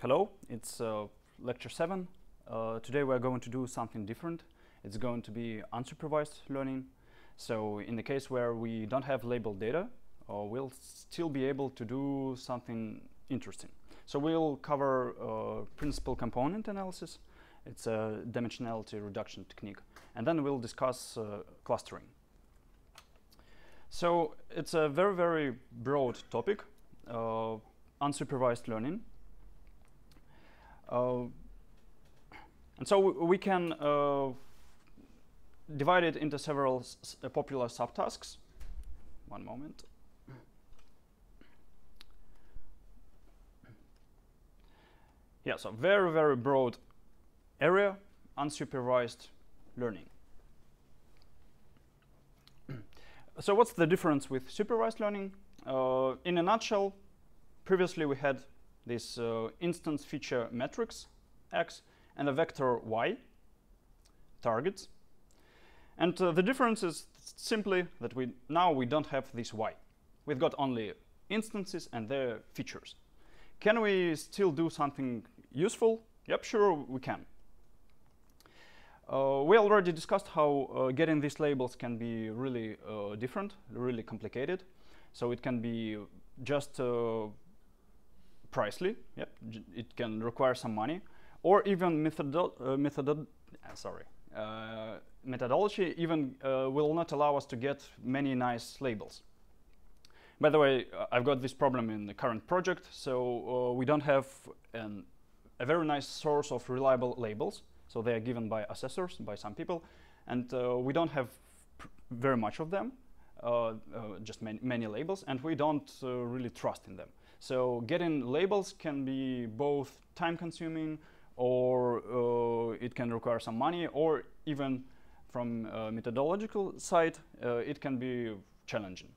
hello, it's uh, lecture 7. Uh, today we're going to do something different. It's going to be unsupervised learning. So in the case where we don't have labeled data, uh, we'll still be able to do something interesting. So we'll cover uh, principal component analysis. It's a dimensionality reduction technique. And then we'll discuss uh, clustering. So it's a very, very broad topic, uh, unsupervised learning. Uh, and so we can uh, divide it into several uh, popular subtasks. One moment. Yeah, so very, very broad area, unsupervised learning. so what's the difference with supervised learning? Uh, in a nutshell, previously we had this uh, instance feature matrix x and a vector y targets. And uh, the difference is simply that we now we don't have this y. We've got only instances and their features. Can we still do something useful? Yep, sure we can. Uh, we already discussed how uh, getting these labels can be really uh, different, really complicated. So it can be just uh, pricely. Yep, it can require some money, or even methodo uh, uh, sorry, methodology even will not allow us to get many nice labels. By the way, I've got this problem in the current project, so we don't have an, a very nice source of reliable labels. So they are given by assessors, by some people, and uh, we don't have very much of them, uh, uh, just many, many, labels, and we don't really trust in them. So getting labels can be both time-consuming, or it can require some money, or even from a methodological side, it can be challenging.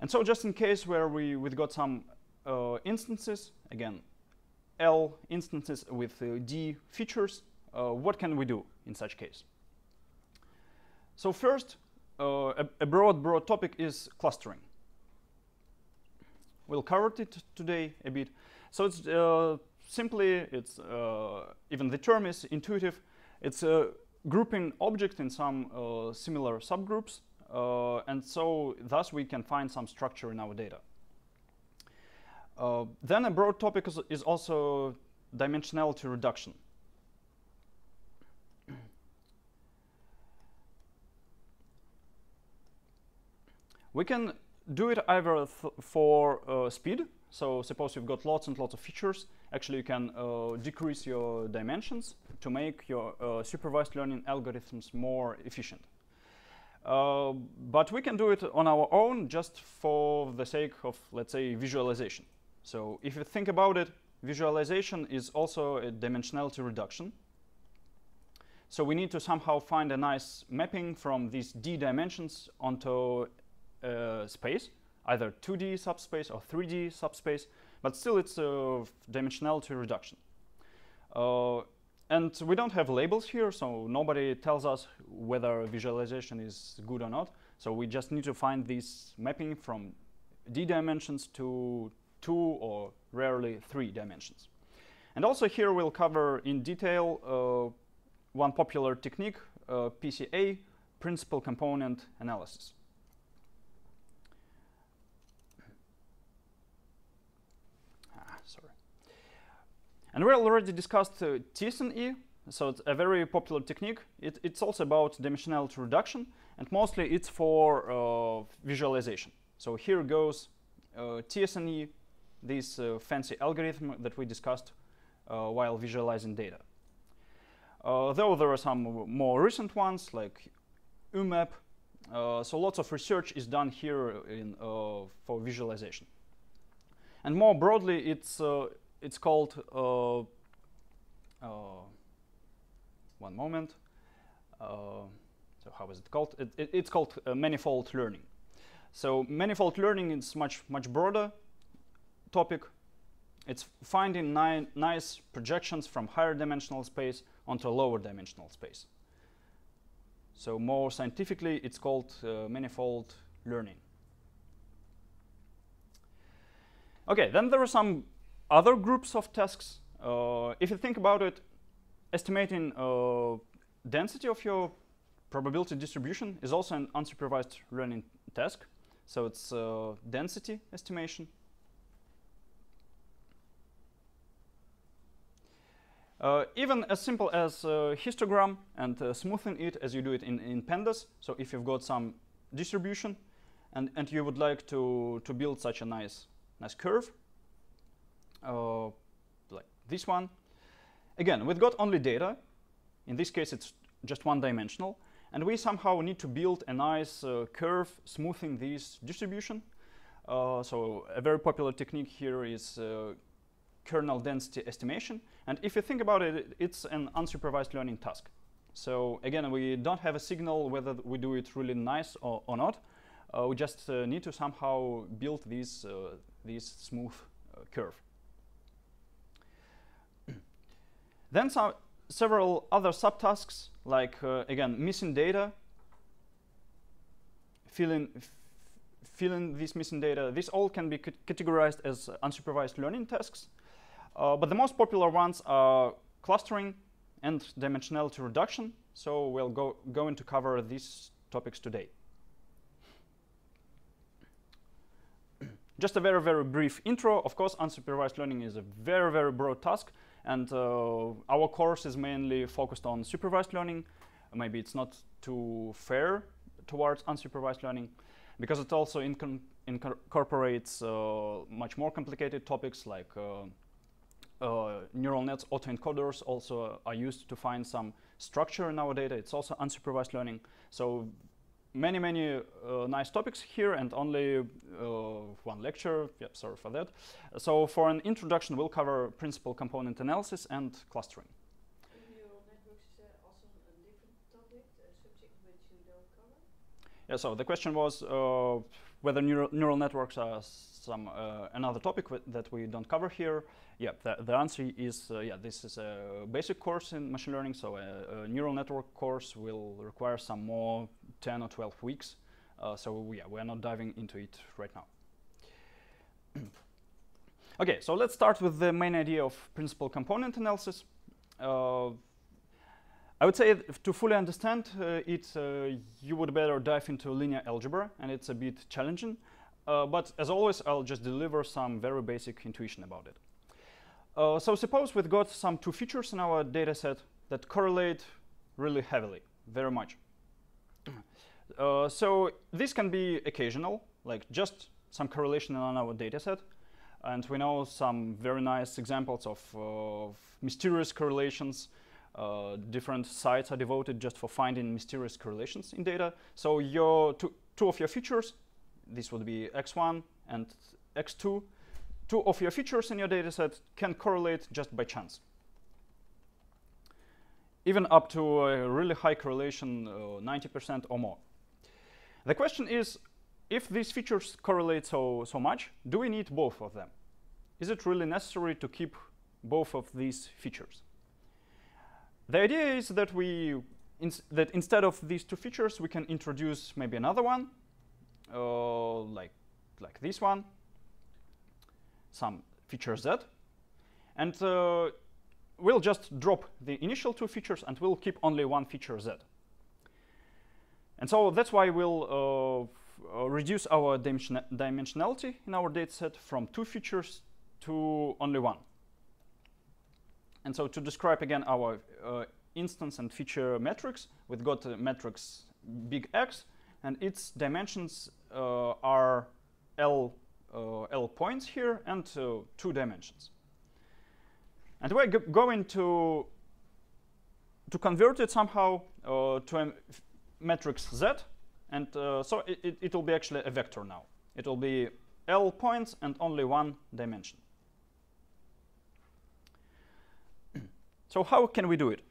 And so just in case where we, we've got some uh, instances, again, L instances with uh, D features, uh, what can we do in such case? So first, uh, a, a, broad, broad topic is clustering. We'll cover it today a bit. So it's uh, simply, it's even the term is intuitive. It's grouping objects in some similar subgroups uh, and so thus we can find some structure in our data. Uh, then a broad topic is, is, also dimensionality reduction. we can do it either for uh, speed. So suppose you've got lots and lots of features. Actually, you can uh, decrease your dimensions to make your uh, supervised learning algorithms more efficient. Uh, but we can do it on our own just for the sake of, let's say, visualization. So if you think about it, visualization is also a dimensionality reduction. So we need to somehow find a nice mapping from these d dimensions onto uh, space, either 2D subspace or 3D subspace, but still it's a dimensionality reduction. Uh, and we don't have labels here, so nobody tells us whether visualization is good or not. So we just need to find this mapping from d dimensions to two or rarely three dimensions. And also here we'll cover in detail uh, one popular technique, uh, PCA, principal component analysis. And we already discussed uh, TSNE, so it's a very popular technique. It, it's also about dimensionality reduction, and mostly it's for uh, visualization. So here goes uh, TSNE, this uh, fancy algorithm that we discussed uh, while visualizing data. Uh, though there are some more recent ones, like UMAP, so lots of research is done here in, for visualization. And more broadly, it's it's called, uh, uh, one moment, uh, so how is it called? It, it, it's called manifold learning. So manifold learning is much, much broader topic. It's finding ni nice projections from higher dimensional space onto lower dimensional space. So more scientifically, it's called uh, manifold learning. Okay, then there are some other groups of tasks, uh, if you think about it, estimating uh, density of your probability distribution is also an unsupervised learning task. So it's uh, density estimation. Uh, even as simple as histogram and uh, smoothing it as you do it in, in pandas. So if you've got some distribution and, and you would like to, to build such a nice, nice curve, uh, like this one. Again, we've got only data. In this case, it's just one dimensional. And we somehow need to build a nice uh, curve smoothing this distribution. Uh, so a very popular technique here is uh, kernel density estimation. And if you think about it, it's an unsupervised learning task. So again, we don't have a signal whether we do it really nice or, or not. Uh, we just uh, need to somehow build this, uh, this smooth curve. Then some, several other subtasks like uh, again missing data. Filling filling this missing data. This all can be categorized as unsupervised learning tasks. Uh, but the most popular ones are clustering and dimensionality reduction. So we'll go going to cover these topics today. Just a very very brief intro. Of course unsupervised learning is a very very broad task and uh, our course is mainly focused on supervised learning. Maybe it's not too fair towards unsupervised learning because it also incorporates uh, much more complicated topics like uh, uh, neural nets autoencoders also are used to find some structure in our data. It's also unsupervised learning. So many, many uh, nice topics here and only uh, one lecture. Yeah, sorry for that. So for an introduction, we'll cover principal component analysis and clustering. Neural networks is also a different topic, a subject which you don't cover? Yeah, so the question was uh, whether neural, neural networks are some uh, another topic that we don't cover here. Yeah, the, the answer is uh, yeah, this is a basic course in machine learning, so a, a neural network course will require some more 10 or 12 weeks. Uh, so yeah, we're not diving into it right now. okay, so let's start with the main idea of principal component analysis. Uh, I would say to fully understand uh, it, uh, you would better dive into linear algebra, and it's a bit challenging. Uh, but as always, I'll just deliver some very basic intuition about it. Uh, so suppose we've got some two features in our data set that correlate really heavily, very much. Uh, so this can be occasional, like just some correlation on our data set. And we know some very nice examples of, of mysterious correlations. Uh, different sites are devoted just for finding mysterious correlations in data. So your two, two of your features, this would be x1 and x2, two of your features in your dataset can correlate just by chance. Even up to a really high correlation, 90% uh, or more. The question is, if these features correlate so, so much, do we need both of them? Is it really necessary to keep both of these features? The idea is that we ins that instead of these two features, we can introduce maybe another one, uh, like like this one, some feature z, and uh, we'll just drop the initial two features and we'll keep only one feature z. And so that's why we'll uh, uh, reduce our dimension dimensionality in our dataset from two features to only one. And so to describe again our uh, instance and feature metrics, we've got a matrix big X, and its dimensions uh, are L, uh, L points here and uh, two dimensions. And we're going to, to convert it somehow to a matrix Z, and so it, it will be actually a vector now. It will be L points and only one dimension. so how can we do it?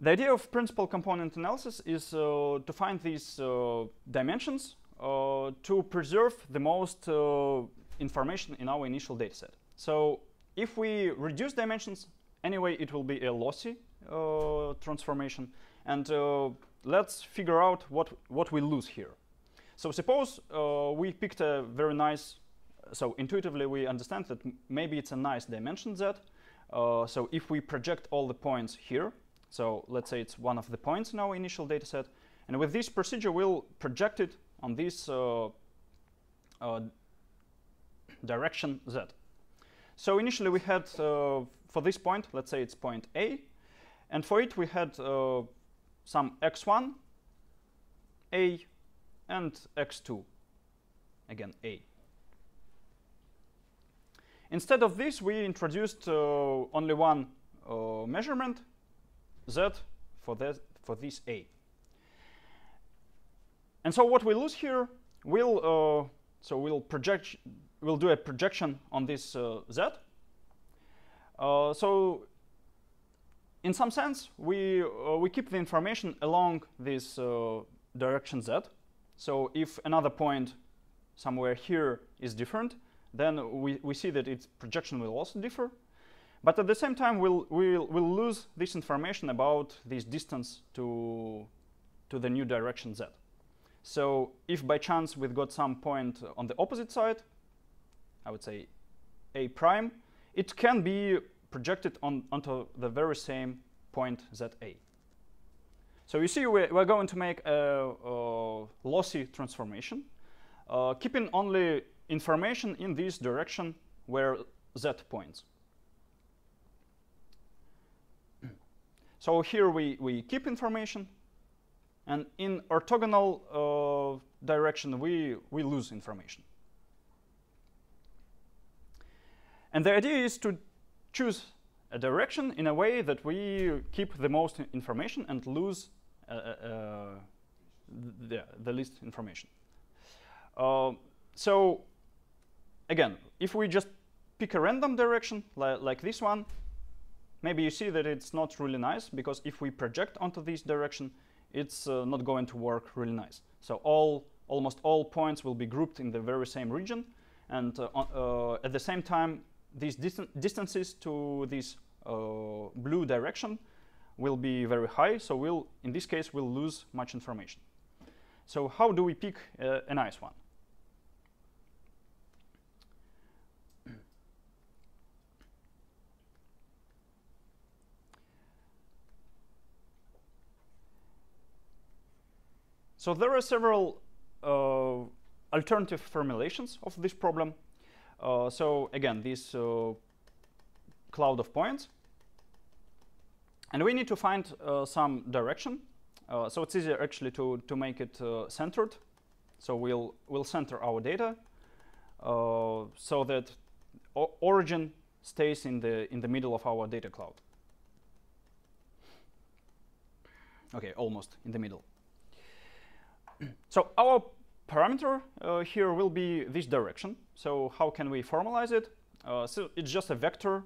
The idea of principal component analysis is uh, to find these uh, dimensions uh, to preserve the most information in our initial dataset. So if we reduce dimensions, anyway, it will be a lossy transformation. And let's figure out what, what we lose here. So suppose uh, we picked a very nice so intuitively we understand that maybe it's a nice dimension z. Uh, so if we project all the points here, so let's say it's one of the points in our initial data set, and with this procedure we'll project it on this uh, uh, direction z. So initially we had, uh, for this point, let's say it's point A, and for it we had uh, some x1, A, and x2, again A. Instead of this, we introduced uh, only one uh, measurement, z, for, this, for this A. And so what we lose here, we'll, uh, so we'll project, we'll do a projection on this uh, z. Uh, so in some sense, we, uh, we keep the information along this direction z. So if another point somewhere here is different, then we, we see that its projection will also differ. But at the same time, we'll, we'll, we'll lose this information about this distance to, to the new direction z. So if by chance we've got some point on the opposite side, I would say a prime, it can be projected on, onto the very same point za. So you see we're, we're going to make a, a lossy transformation, uh, keeping only information in this direction where z points. So here we, we keep information, and in orthogonal uh, direction, we, we lose information. And the idea is to choose a direction in a way that we keep the most information and lose uh, uh, uh the, the least information. Uh, so again, if we just pick a random direction li like this one, maybe you see that it's not really nice because if we project onto this direction, it's uh, not going to work really nice. So all, almost all points will be grouped in the very same region. And uh, uh, at the same time, these distan distances to this uh, blue direction will be very high. So we'll, in this case, we'll lose much information. So how do we pick uh, a nice one? So there are several uh, alternative formulations of this problem. Uh, so again, this uh, cloud of points. And we need to find uh, some direction. Uh, so it's easier actually to, to make it centered. So we'll, we'll center our data so that origin stays in the, in the middle of our data cloud. Okay, almost in the middle so our parameter uh, here will be this direction. So how can we formalize it? Uh, so it's just a vector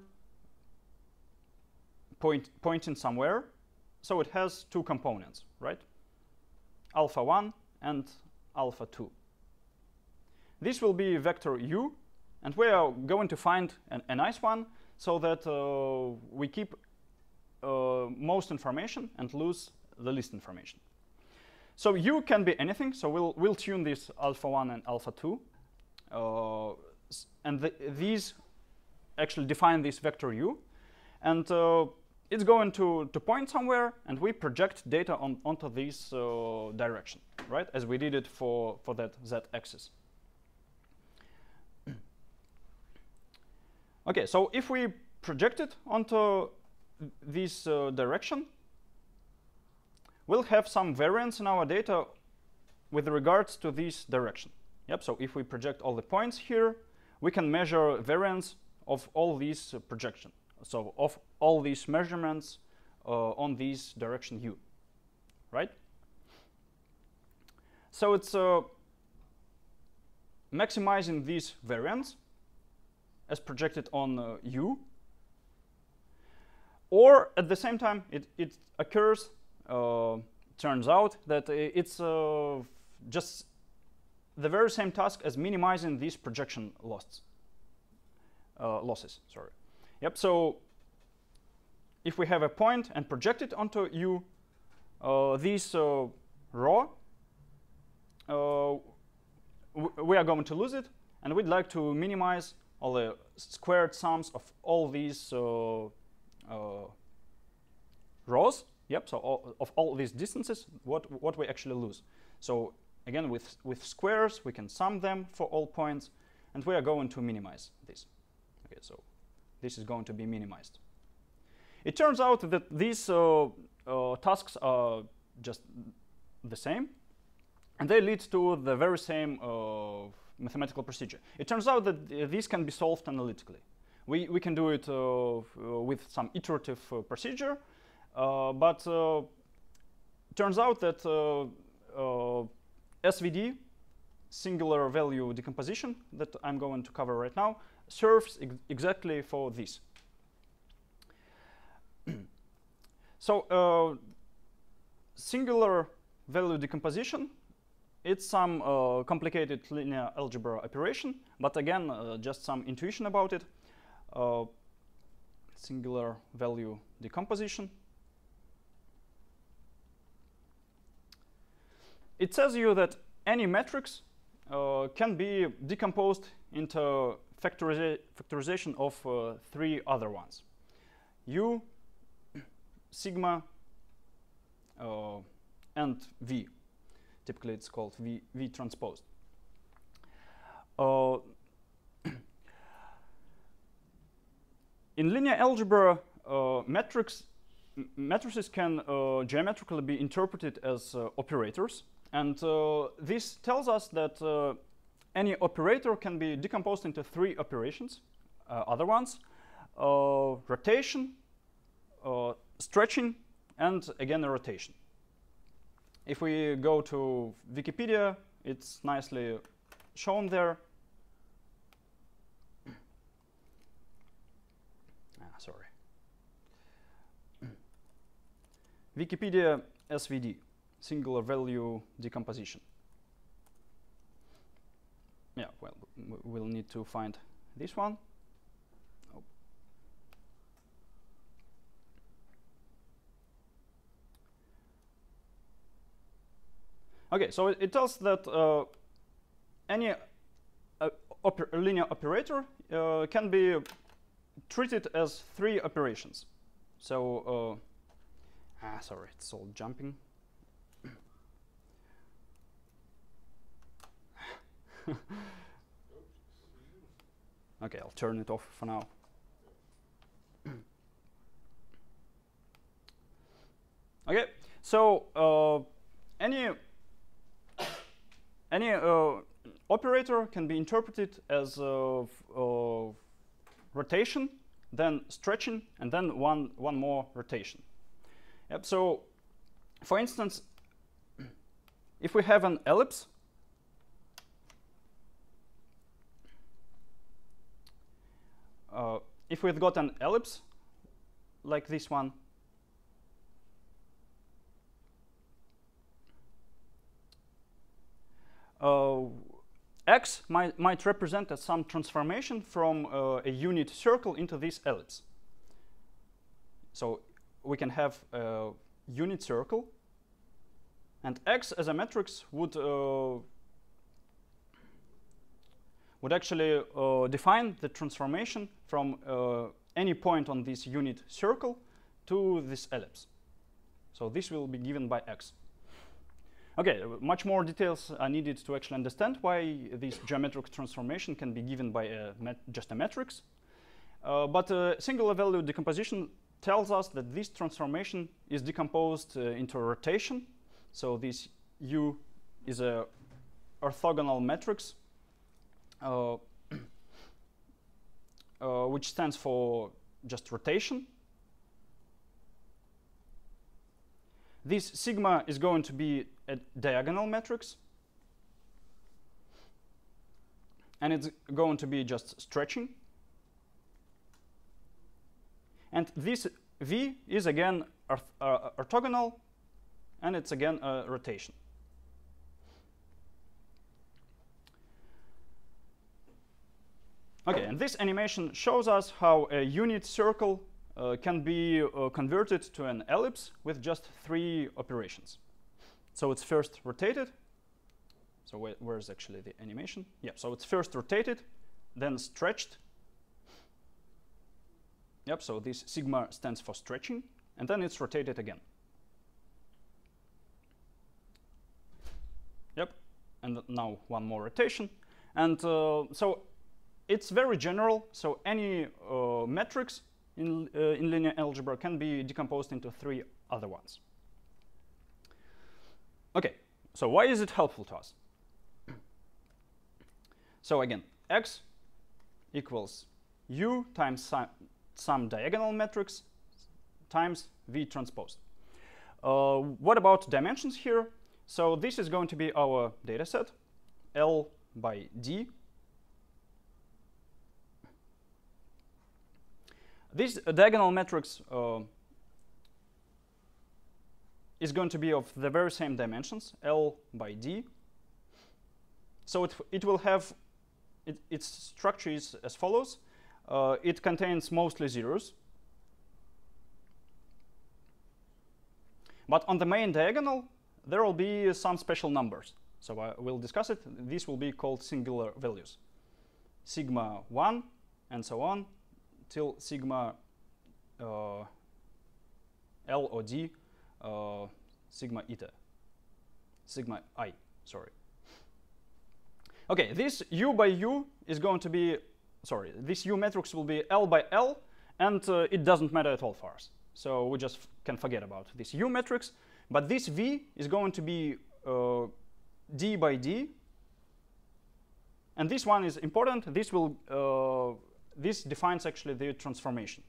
point, pointing somewhere. So it has two components, right? Alpha 1 and alpha 2. This will be vector u, and we are going to find an, a nice one so that uh, we keep uh, most information and lose the least information. So u can be anything. So we'll, we'll tune this alpha 1 and alpha 2. Uh, and the, these actually define this vector u. And uh, it's going to, to point somewhere, and we project data on, onto this uh, direction, right? As we did it for, for that z-axis. OK, so if we project it onto this uh, direction, we'll have some variance in our data with regards to this direction. Yep, so if we project all the points here, we can measure variance of all these uh, projection. So of all these measurements uh, on this direction u, right? So it's uh, maximizing this variance as projected on uh, u, or at the same time it, it occurs turns out that it's uh, just the very same task as minimizing these projection losses. Uh, losses, sorry. Yep. So if we have a point and project it onto U, uh, this uh, we are going to lose it, and we'd like to minimize all the squared sums of all these uh, uh, rows. Yep, so all, of all these distances, what, what we actually lose. So again, with, with squares, we can sum them for all points, and we are going to minimize this. Okay, so this is going to be minimized. It turns out that these uh, uh, tasks are just the same, and they lead to the very same uh, mathematical procedure. It turns out that this can be solved analytically. We, we can do it uh, with some iterative uh, procedure, but it turns out that SVD, singular value decomposition, that I'm going to cover right now, serves ex exactly for this. so uh, singular value decomposition, it's some uh, complicated linear algebra operation, but again, uh, just some intuition about it. Uh, singular value decomposition. It tells you that any matrix uh, can be decomposed into factoriza factorization of uh, three other ones. U, sigma, uh, and V. Typically, it's called V, v transposed. Uh, in linear algebra, uh, matrix, matrices can uh, geometrically be interpreted as operators. And uh, this tells us that uh, any operator can be decomposed into three operations, other ones, rotation, stretching, and again a rotation. If we go to Wikipedia, it's nicely shown there. ah, sorry. Wikipedia SVD, singular value decomposition. Yeah, well, we'll need to find this one. Okay, so it, tells that uh, any uh, linear operator uh, can be treated as three operations. So, uh, ah, sorry, it's all jumping. okay, I'll turn it off for now. okay, so uh, any any uh, operator can be interpreted as uh, uh, rotation, then stretching, and then one, one more rotation. Yep, so, for instance, if we have an ellipse, uh, if we've got an ellipse like this one, uh, x might, might represent some transformation from uh, a unit circle into this ellipse. So we can have a unit circle, and x as a matrix would uh, would actually uh, define the transformation from uh, any point on this unit circle to this ellipse. So this will be given by x. Okay, much more details are needed to actually understand why this geometric transformation can be given by a just a matrix. Uh, but uh, singular value decomposition tells us that this transformation is decomposed uh, into a rotation. So this U is a orthogonal matrix, uh, uh, Uh, uh, which stands for just rotation. This sigma is going to be a diagonal matrix. And it's going to be just stretching. And this V is again orth uh, orthogonal, and it's again a rotation. Okay, and this animation shows us how a unit circle uh, can be uh, converted to an ellipse with just three operations. So it's first rotated, So where, where's actually the animation? Yeah, so it's first rotated, then stretched. Yep, so this sigma stands for stretching, and then it's rotated again. Yep, and now one more rotation. And uh, so it's very general, so any uh, matrix in, uh, in linear algebra can be decomposed into three other ones. Okay, so why is it helpful to us? so again, x equals u times some, some diagonal matrix times v transpose. Uh, what about dimensions here? So this is going to be our data set, L by D. This diagonal matrix uh, is going to be of the very same dimensions, L by D. So it, it will have, it, its structure is as follows. Uh, it contains mostly zeros. But on the main diagonal, there will be some special numbers. So I will discuss it. These will be called singular values. Sigma 1 and so on till sigma uh, L or D uh, sigma eta, sigma i, sorry. Okay, this u by u is going to be, sorry, this u matrix will be L by L, and uh, it doesn't matter at all for us. So we just can forget about this u matrix. But this v is going to be uh, d by d, and this one is important. This will uh, this defines actually the transformation.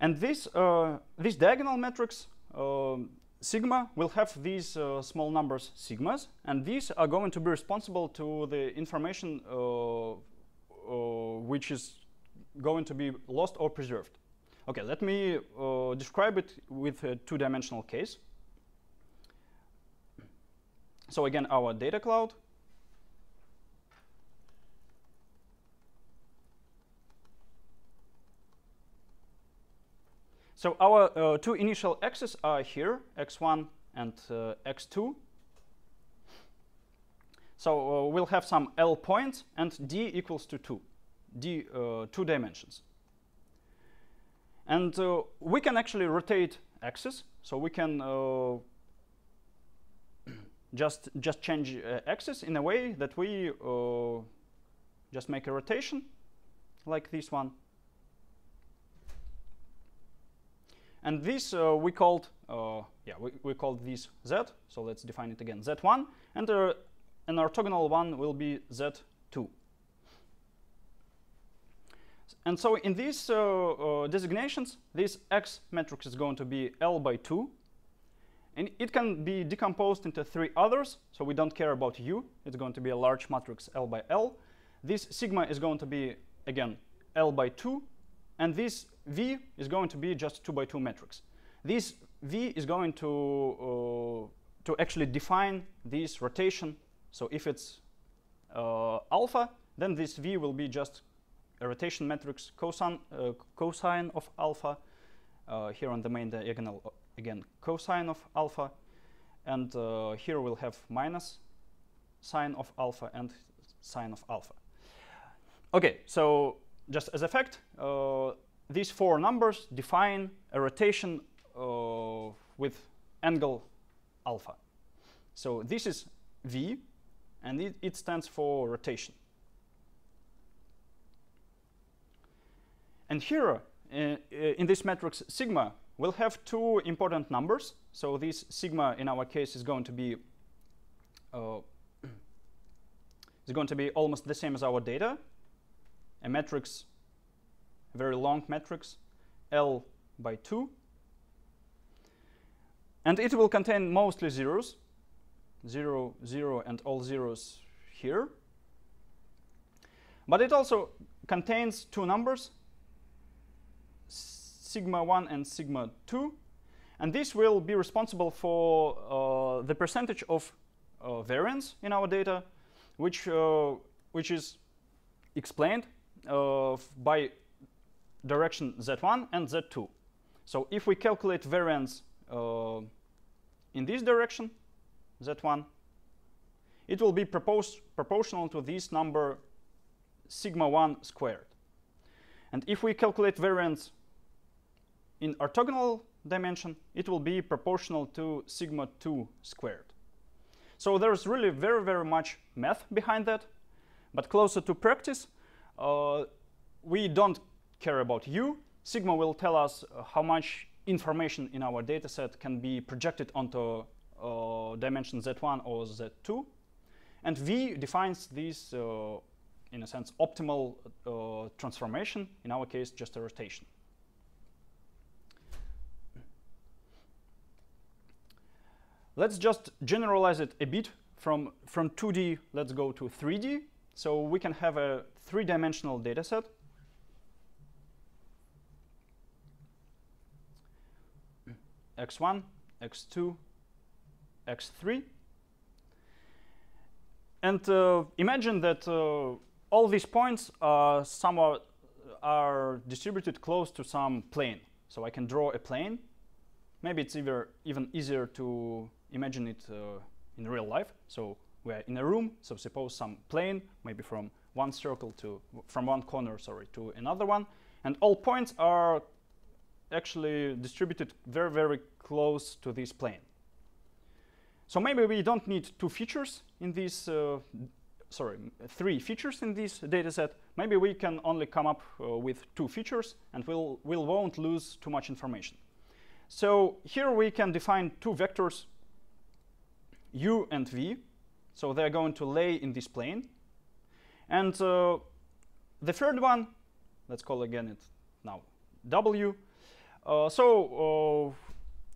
And this, uh, this diagonal matrix, uh, sigma, will have these uh, small numbers sigmas, and these are going to be responsible to the information uh, uh, which is going to be lost or preserved. Okay, let me uh, describe it with a two-dimensional case. So again, our data cloud So our uh, two initial x's are here, x1 and uh, x2. So uh, we'll have some L points and D equals to 2, D uh, two dimensions. And uh, we can actually rotate axes, so we can uh, just, just change axes in a way that we just make a rotation like this one And this uh, we called, uh, yeah, we, we called this z. So let's define it again, z1, and uh, an orthogonal one will be z2. And so in these uh, uh, designations, this x matrix is going to be L by 2. And it can be decomposed into three others. So we don't care about U. It's going to be a large matrix L by L. This sigma is going to be, again, L by 2. And this V is going to be just 2 by 2 matrix. This V is going to, uh, to actually define this rotation. So if it's uh, alpha, then this V will be just a rotation matrix cosine, uh, cosine of alpha. Uh, here on the main diagonal, again, cosine of alpha. And uh, here we'll have minus sine of alpha and sine of alpha. Okay, so just as a fact, these four numbers define a rotation uh, with angle alpha. So this is V, and it, it stands for rotation. And here, uh, uh in this matrix sigma, we'll have two important numbers. So this sigma, in our case, is going to be uh, is going to be almost the same as our data, a matrix a very long matrix, L by 2. And it will contain mostly zeros, 0, 0, and all zeros here. But it also contains two numbers, sigma 1 and sigma 2. And this will be responsible for uh, the percentage of uh, variance in our data, which, uh, which is explained uh, by direction z1 and z2. So if we calculate variance uh, in this direction, z1, it will be proportional to this number sigma 1 squared. And if we calculate variance in orthogonal dimension, it will be proportional to sigma 2 squared. So there's really very, very much math behind that. But closer to practice, uh, we don't care about u. Sigma will tell us uh, how much information in our dataset can be projected onto uh, dimension z1 or z2. And v defines this, uh, in a sense, optimal uh, transformation, in our case, just a rotation. Let's just generalize it a bit from, from 2D, let's go to 3D. So we can have a three-dimensional data set. x1, x2, x3. And uh, imagine that uh, all these points are somewhat are distributed close to some plane. So I can draw a plane. Maybe it's either even easier to imagine it uh, in real life. So we're in a room. So suppose some plane, maybe from one circle to from one corner, sorry, to another one, and all points are actually distributed very, very close to this plane. So maybe we don't need two features in this, uh, sorry, three features in this dataset. Maybe we can only come up uh, with two features and we'll, we will won't lose too much information. So here we can define two vectors, u and v. So they're going to lay in this plane. And uh, the third one, let's call again it now w. Uh, so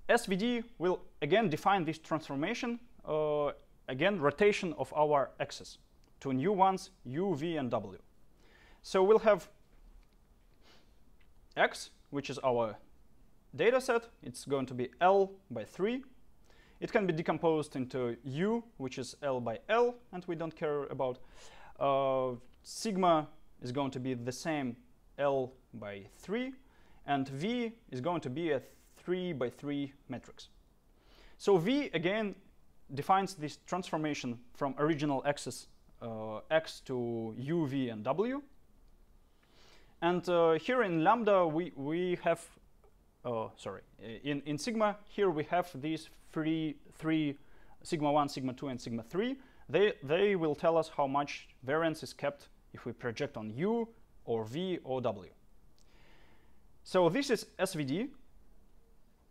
uh, SVD will again define this transformation, uh, again rotation of our axis to new ones, u, v, and w. So we'll have x, which is our data set. It's going to be L by 3. It can be decomposed into U, which is L by L, and we don't care about. Uh, sigma is going to be the same L by 3, and V is going to be a 3 by 3 matrix. So V, again, defines this transformation from original axis uh, x to u, v, and w. And uh, here in lambda, we, we have oh, sorry, in, in sigma, here we have these three, three sigma 1, sigma 2, and sigma 3. They, they will tell us how much variance is kept if we project on u or v or w. So this is SVD.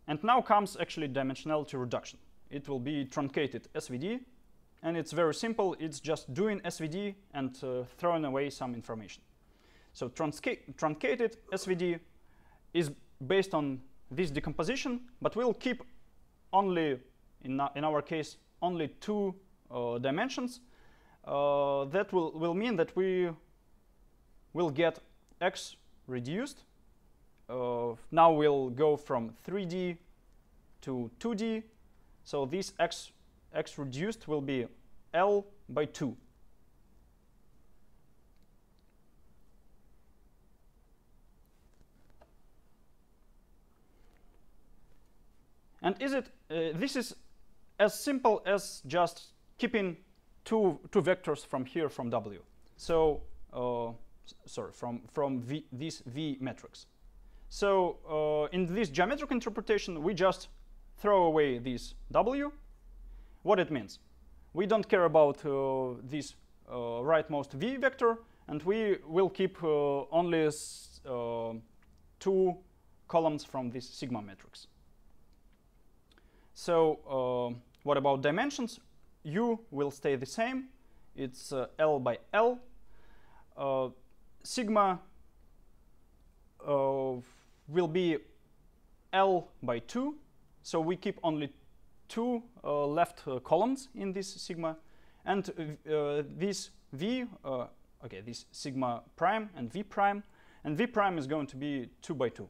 And now comes actually dimensionality reduction. It will be truncated SVD. And it's very simple. It's just doing SVD and uh, throwing away some information. So truncated SVD is based on this decomposition, but we'll keep only, in, in our case, only two uh, dimensions. Uh, that will, will mean that we will get x reduced. Uh, now we'll go from 3D to 2D. So this x, x reduced will be L by 2. And is it, uh, this is as simple as just keeping two, two vectors from here from W. So, uh, sorry, from, from v, this V matrix. So uh, in this geometric interpretation, we just throw away this W. What it means? We don't care about uh, this uh, rightmost V vector, and we will keep uh, only two columns from this sigma matrix. So uh, what about dimensions? U will stay the same. It's uh, L by L. Uh, sigma uh, will be L by 2. So we keep only two uh, left uh, columns in this sigma. And this V, okay, this sigma prime and V prime. And V prime is going to be 2 by 2.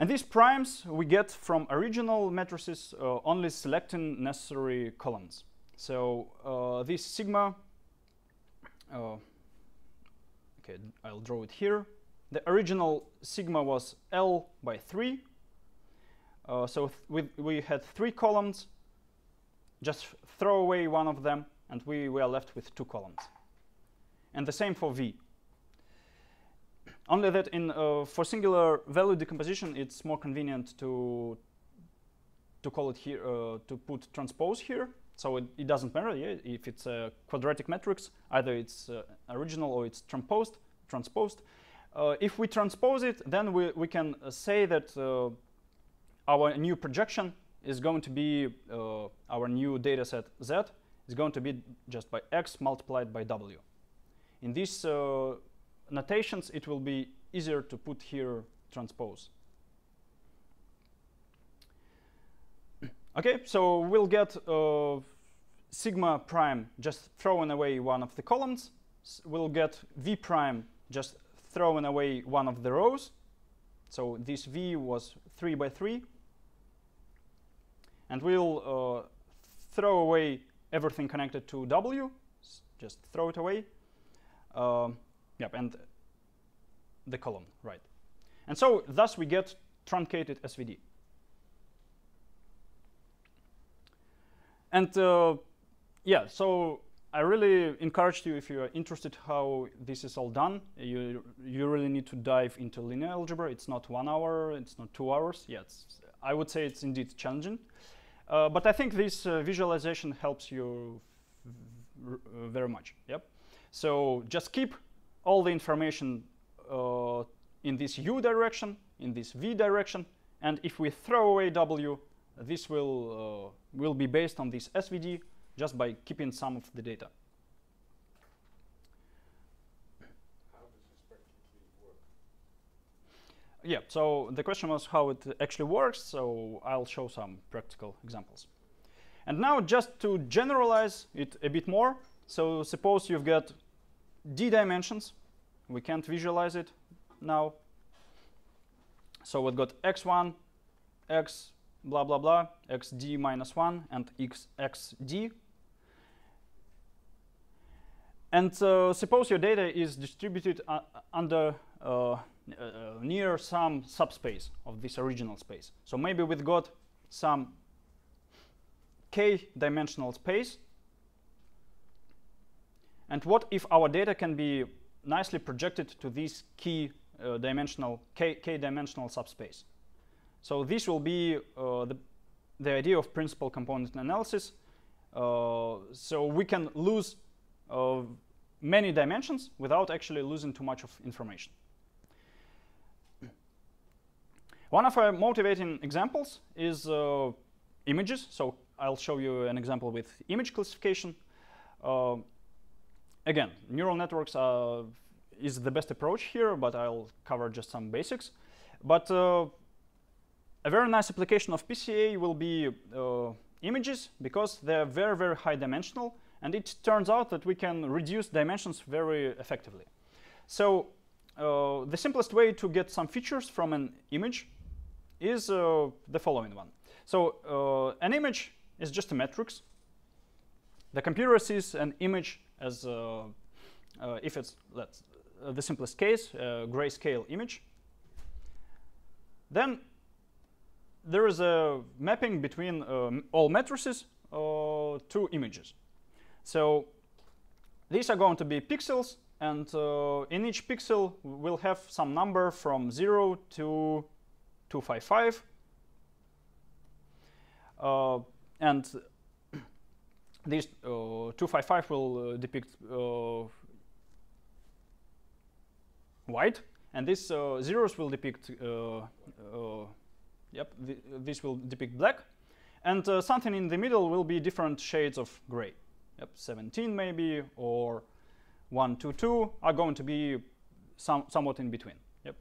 And these primes we get from original matrices uh, only selecting necessary columns. So uh, this sigma, uh, okay, I'll draw it here. the original sigma was L by 3. Uh, so we, we had three columns. Just throw away one of them, and we were left with two columns. And the same for V. Only that in uh, for singular value decomposition, it's more convenient to to call it here uh, to put transpose here. So it, it, doesn't matter yeah, if it's a quadratic matrix, either it's uh, original or it's transposed. Transposed. Uh, if we transpose it, then we, we can uh, say that uh, our new projection is going to be our new data set Z is going to be just by X multiplied by W. In this notations, it will be easier to put here transpose. okay, so we'll get uh, sigma prime just throwing away one of the columns. We'll get v prime just throwing away one of the rows. So this v was 3 by 3. And we'll uh, throw away everything connected to w. Just throw it away. Um, yep, and the column, right. And so thus we get truncated SVD. And uh, yeah, so I really encourage you if you are interested how this is all done. You you really need to dive into linear algebra. It's not one hour. It's not two hours. Yeah, I would say it's indeed challenging. Uh, but I think this uh, visualization helps you very much. Yep. So just keep all the information uh, in this u direction, in this v direction, and if we throw away w, this will uh, will be based on this SVD just by keeping some of the data. Yeah, so the question was how it actually works, so I'll show some practical examples. And now just to generalize it a bit more, so suppose you've got d dimensions. We can't visualize it now. So we've got x1, x blah, blah, blah, xd minus 1, and x, xd. And uh, suppose your data is distributed uh, under uh, uh, near some subspace of this original space. So maybe we've got some k-dimensional space. And what if our data can be nicely projected to this key uh, dimensional k-dimensional subspace? So this will be uh, the, the idea of principal component analysis. Uh, so we can lose uh, many dimensions without actually losing too much of information. One of our motivating examples is uh, images. So I'll show you an example with image classification. Uh, again, neural networks are, is the best approach here, but I'll cover just some basics. But uh, a very nice application of PCA will be uh, images because they're very, very high dimensional. And it turns out that we can reduce dimensions very effectively. So uh, the simplest way to get some features from an image is uh, the following one. So uh, an image is just a matrix. The computer sees an image as, uh, uh, if it's let's, the simplest case, grayscale image. Then there is a mapping between um, all matrices uh, to images. So these are going to be pixels, and uh, in each pixel we'll have some number from 0 to 255. Uh, and this uh, 255 will uh, depict uh, white, and these zeros will depict Yep, th this will depict black. And something in the middle will be different shades of gray. Yep, 17 maybe, or 122 are going to be some, somewhat in between. Yep,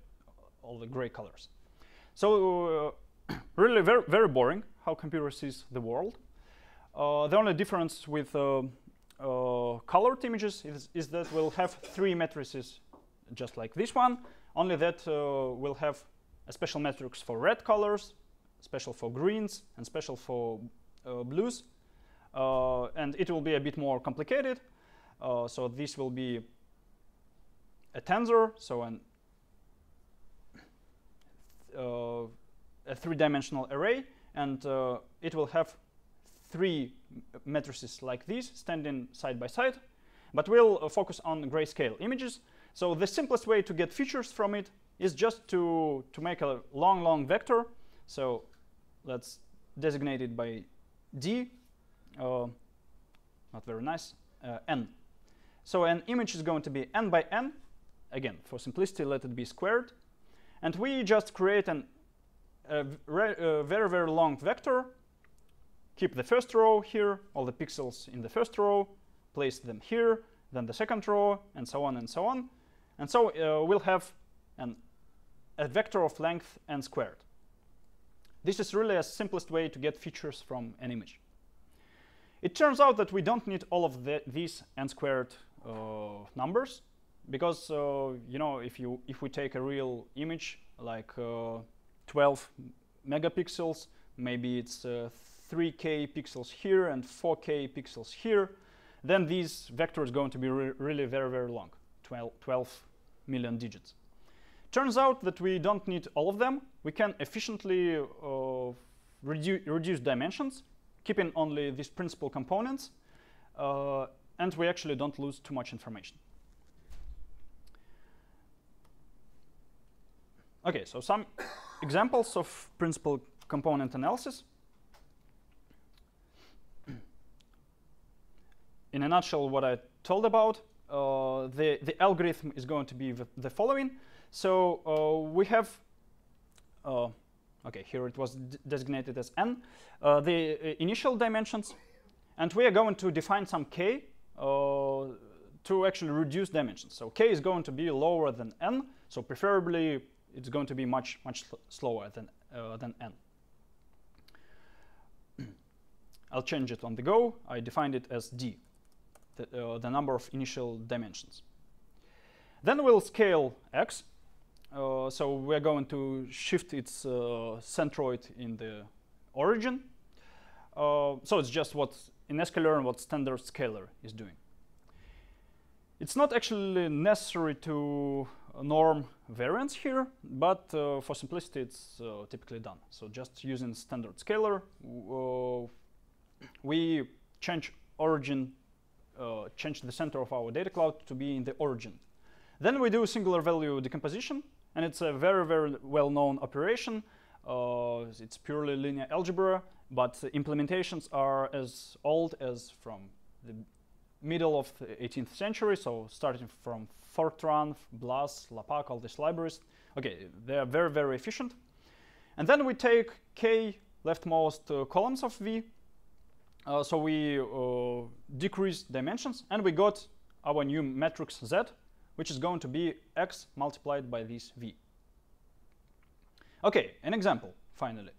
all the gray colors. So uh, really very, very boring how computer sees the world. Uh, the only difference with uh, uh, colored images is, is, that we'll have three matrices just like this one, only that we'll have a special matrix for red colors, special for greens, and special for blues. And it will be a bit more complicated. So this will be a tensor, so an uh, a three-dimensional array, and uh, it will have three matrices like these standing side by side. But we'll uh, focus on grayscale images. So the simplest way to get features from it is just to, to make a long, long vector. So let's designate it by d, uh, not very nice, uh, n. So an image is going to be n by n. Again, for simplicity, let it be squared. And we just create an, a, a very, very long vector, keep the first row here, all the pixels in the first row, place them here, then the second row, and so on and so on. And so uh, we'll have an, a vector of length n squared. This is really the simplest way to get features from an image. It turns out that we don't need all of the, these n squared uh, numbers because uh, you know if you if we take a real image like uh, 12 megapixels, maybe it's 3k pixels here and 4k pixels here, then these vectors are going to be re really very very long, 12, 12 million digits. Turns out that we don't need all of them. We can efficiently uh, redu reduce dimensions, keeping only these principal components, uh, and we actually don't lose too much information. Okay, so some examples of principal component analysis. In a nutshell, what I told about, uh, the, the algorithm is going to be the, following. So uh, we have, uh, okay, here it was designated as n, uh, the uh, initial dimensions, and we are going to define some k uh, to actually reduce dimensions. So k is going to be lower than n, so preferably it's going to be much, much sl slower than, than n. I'll change it on the go. I defined it as d, the, the number of initial dimensions. Then we'll scale x uh, so we're going to shift its uh, centroid in the origin. Uh, so it's just what in sklearn what standard scaler is doing. It's not actually necessary to norm variance here, but uh, for simplicity it's uh, typically done. So just using standard scaler, we change origin, change the center of our data cloud to be in the origin. Then we do singular value decomposition, and it's a very, very well-known operation. Uh, it's purely linear algebra, but implementations are as old as from the middle of the 18th century, so starting from Fortran, BLAS, LAPACK, all these libraries. Okay, they are very, very efficient. And then we take k leftmost uh, columns of V. Uh, so we uh, decrease dimensions, and we got our new matrix Z, which is going to be x multiplied by this v. Okay, an example, finally.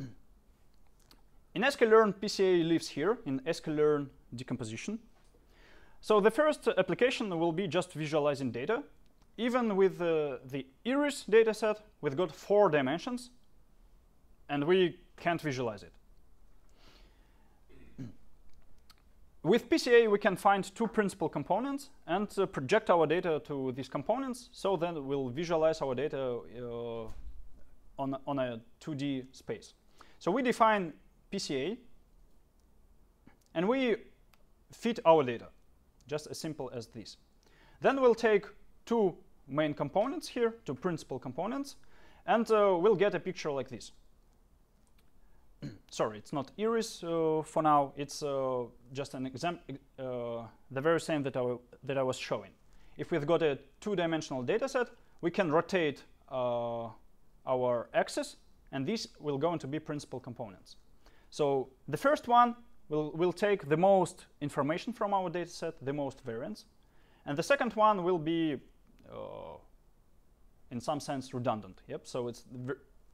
In sklearn, PCA lives here in sklearn decomposition. So the first application will be just visualizing data. Even with uh, the iris dataset, we've got four dimensions, and we can't visualize it. With PCA, we can find two principal components and uh, project our data to these components. So then we'll visualize our data uh, on, on a 2D space. So we define PCA, and we fit our data, just as simple as this. Then we'll take two main components here, two principal components, and uh, we'll get a picture like this. Sorry, it's not iris uh, for now. It's uh, just an example, uh, the very same that I, that I was showing. If we've got a two-dimensional data set, we can rotate our axis, and these will go into be principal components. So the first one will, will take the most information from our data set, the most variance. And the second one will be, uh, in some sense, redundant. Yep. So it's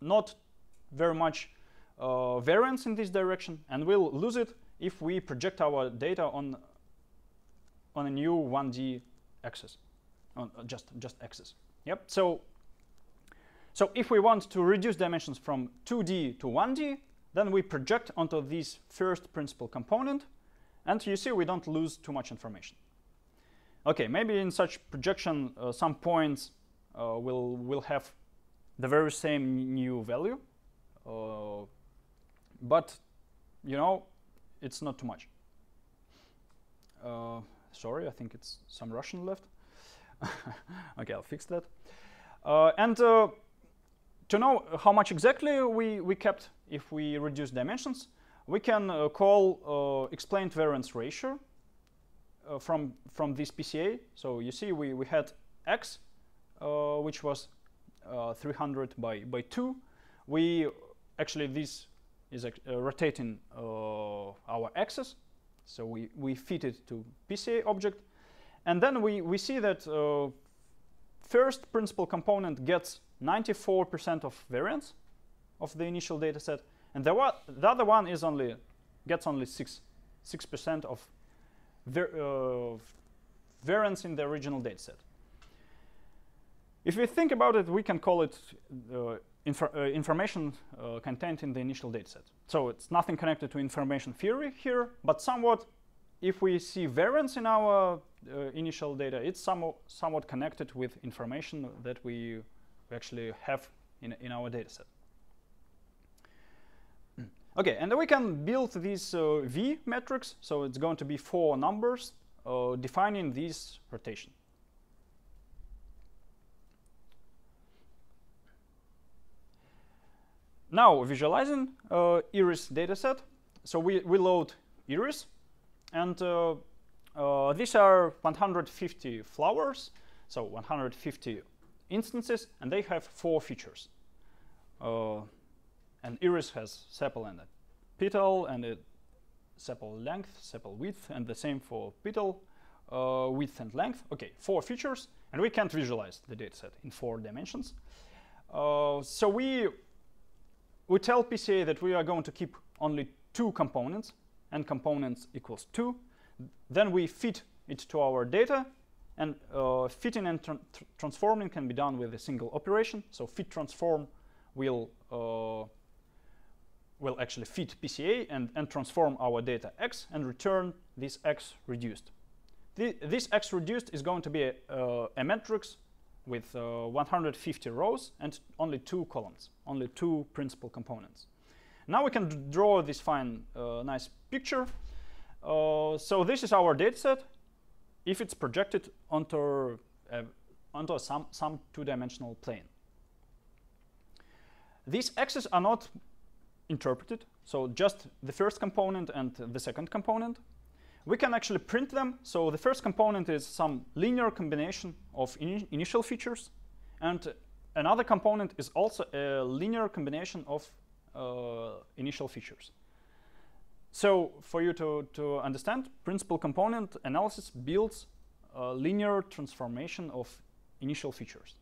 not very much uh, variance in this direction, and we'll lose it if we project our data on on a new 1D axis, on uh, just just axis. Yep. So so if we want to reduce dimensions from 2D to 1D, then we project onto this first principal component, and you see we don't lose too much information. Okay, maybe in such projection, uh, some points uh, will will have the very same new value, uh, but you know, it's not too much. Uh, sorry, I think it's some Russian left. okay, I'll fix that. Uh, and uh, to know how much exactly we, we kept if we reduce dimensions, we can uh, call uh, explained variance ratio uh, from, from this PCA. So you see we, we had x, uh, which was 300 by, by 2. We actually, this is rotating our axis. So we, we fit it to PCA object. And then we, we see that uh, first principal component gets 94% of variance of the initial data set, and the, the other one is only gets only 6 6% of ver uh, variance in the original data set. If we think about it, we can call it uh, uh, information uh, contained in the initial dataset. So it's nothing connected to information theory here, but somewhat, if we see variance in our uh, initial data, it's somewhat, somewhat connected with information that we actually have in, in our dataset. Okay, and then we can build these uh, V metrics. So it's going to be four numbers uh, defining this rotation. Now visualizing uh, iris dataset. So we, we load iris, and uh, uh, these are 150 flowers, so 150 instances, and they have four features. Uh, and iris has sepal and a petal, and a sepal length, sepal width, and the same for petal uh, width and length. Okay, four features, and we can't visualize the dataset in four dimensions. Uh, so we we tell PCA that we are going to keep only two components, and components equals two. Then we fit it to our data, and uh, fitting and tra transforming can be done with a single operation. So fit transform will uh, will actually fit PCA and, and transform our data x and return this x reduced. This x reduced is going to be a, uh, a matrix with uh, 150 rows and only two columns, only two principal components. Now we can draw this fine, uh, nice picture. Uh, so this is our dataset. If it's projected onto, uh, onto some, some two-dimensional plane. These axes are not interpreted, so just the first component and the second component we can actually print them. So the first component is some linear combination of in initial features. And another component is also a linear combination of uh, initial features. So for you to, to understand, principal component analysis builds a linear transformation of initial features.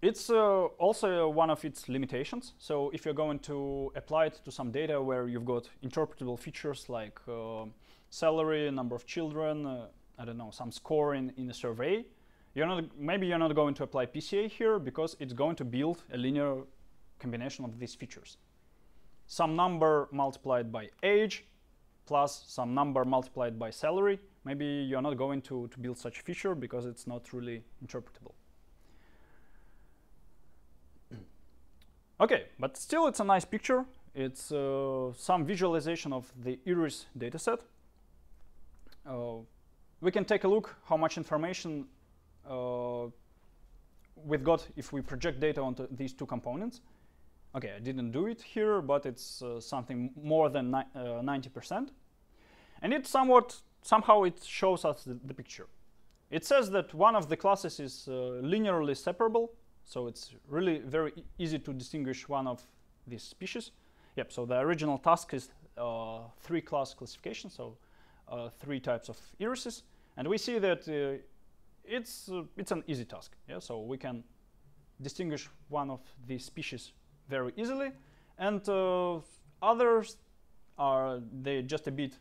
It's uh, also one of its limitations. So if you're going to apply it to some data where you've got interpretable features like uh, salary, number of children, uh, I don't know, some score in, in a survey, you're not, maybe you're not going to apply PCA here because it's going to build a linear combination of these features. Some number multiplied by age plus some number multiplied by salary. Maybe you're not going to, to build such a feature because it's not really interpretable. Okay, but still it's a nice picture. It's uh, some visualization of the iris dataset. Uh, we can take a look how much information uh, we've got if we project data onto these two components. Okay, I didn't do it here, but it's uh, something more than 90%. Uh, and it somewhat, somehow it shows us the, the, picture. It says that one of the classes is uh, linearly separable, so it's really very easy to distinguish one of these species. Yep, so the original task is uh, three class classification, so uh, three types of irises. And we see that uh, it's, uh, it's an easy task. Yeah, so we can distinguish one of these species very easily. And uh, others are they just a bit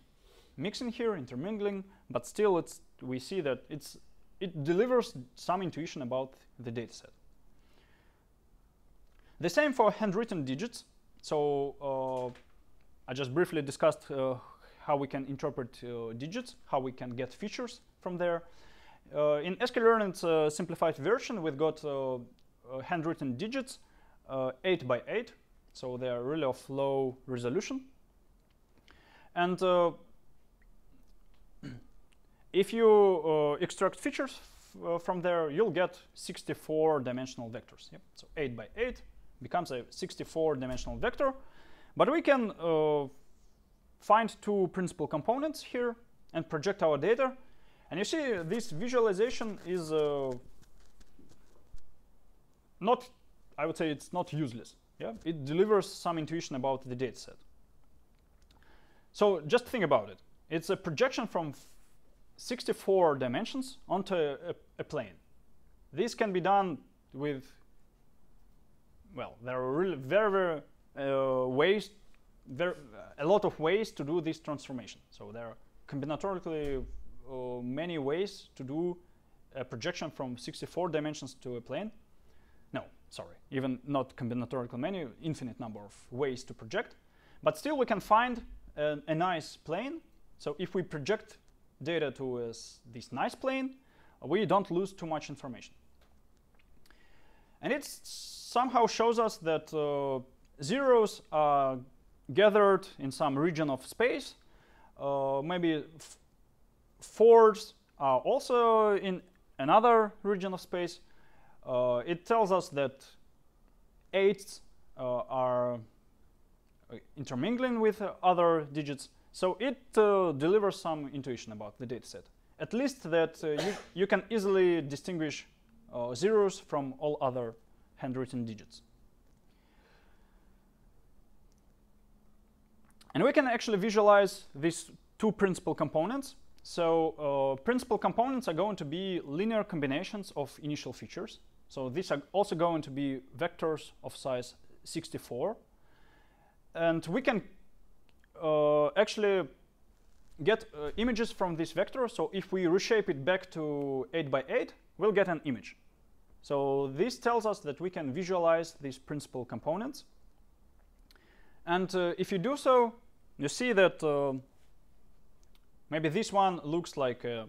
mixing here, intermingling, but still it's, we see that it's, it delivers some intuition about the dataset. The same for handwritten digits. So uh, I just briefly discussed uh, how we can interpret uh, digits, how we can get features from there. In sklearn's simplified version, we've got handwritten digits, uh, 8 by 8, so they are really of low resolution. And if you uh, extract features uh, from there, you'll get 64 dimensional vectors. Yep. So 8 by 8 becomes a 64 dimensional vector. But we can uh, find two principal components here and project our data. And you see this visualization is uh, not, I would say it's not useless. Yeah, It delivers some intuition about the dataset. So just think about it. It's a projection from 64 dimensions onto a, a, plane. This can be done with, well, there are really very, very uh, ways, a lot of ways to do this transformation. So there are combinatorically uh, many ways to do a projection from 64 dimensions to a plane. No, sorry, even not combinatorical many, infinite number of ways to project. But still we can find a, a nice plane. So if we project data to uh, this nice plane, we don't lose too much information. And it somehow shows us that uh, zeros are gathered in some region of space. Uh, maybe fours are also in another region of space. Uh, it tells us that eights uh, are uh, intermingling with other digits so it uh, delivers some intuition about the dataset. At least that you, you can easily distinguish uh, zeros from all other handwritten digits. And we can actually visualize these two principal components. So uh, principal components are going to be linear combinations of initial features. So these are also going to be vectors of size 64. And we can uh, actually get uh, images from this vector. So if we reshape it back to 8 by 8, we'll get an image. So this tells us that we can visualize these principal components. And uh, if you do so, you see that uh, maybe this one looks like a,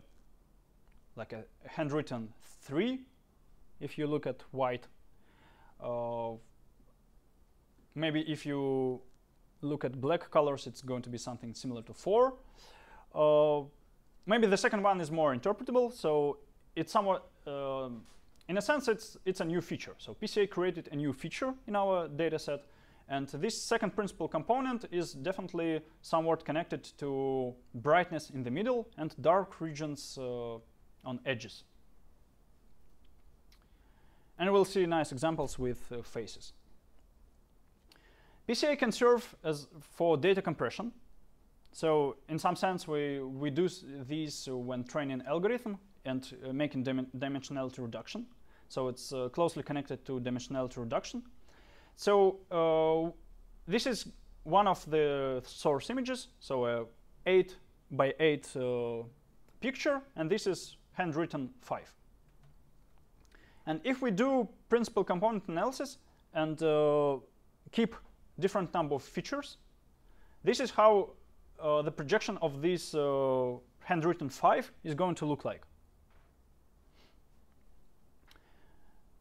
like a handwritten 3 if you look at white. Uh, maybe if you look at black colors, it's going to be something similar to 4. Uh, maybe the second one is more interpretable, so it's somewhat, uh, in a sense, it's, it's a new feature. So PCA created a new feature in our dataset, and this second principal component is definitely somewhat connected to brightness in the middle and dark regions uh, on edges. And we'll see nice examples with uh, faces. PCA can serve as for data compression. So in some sense, we, we do this when training algorithm and uh, making dim dimensionality reduction. So it's uh, closely connected to dimensionality reduction. So uh, this is one of the source images. So a 8 by 8 uh, picture, and this is handwritten 5. And if we do principal component analysis and uh, keep different number of features. This is how uh, the projection of this uh, handwritten 5 is going to look like.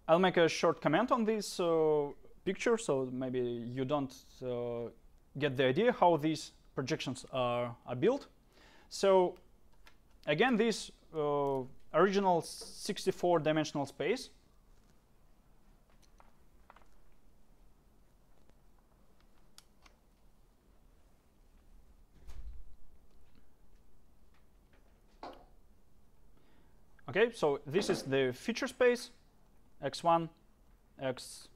I'll make a short comment on this uh, picture, so maybe you don't uh, get the idea how these projections are, are built. So again, this uh, original 64 dimensional space Okay, so this is the feature space, x1, x